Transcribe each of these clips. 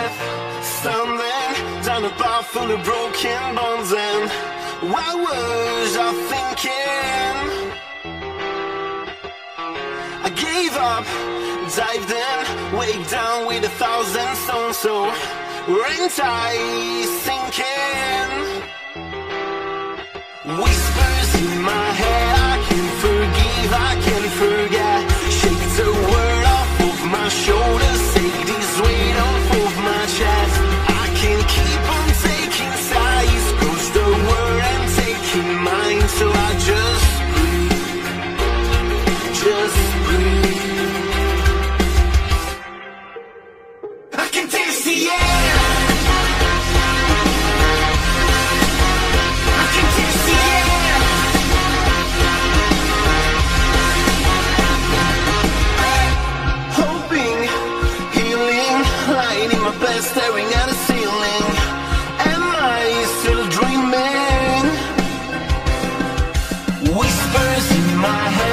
breath Standing down a bar full of broken bones And what was I thinking? I gave up, dived in Weighed down with a thousand stones So rain tight, sinking staring at the ceiling Am I still dreaming? Whispers in my head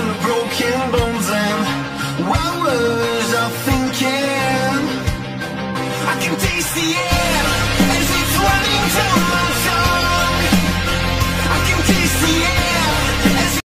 and broken bones and wild love.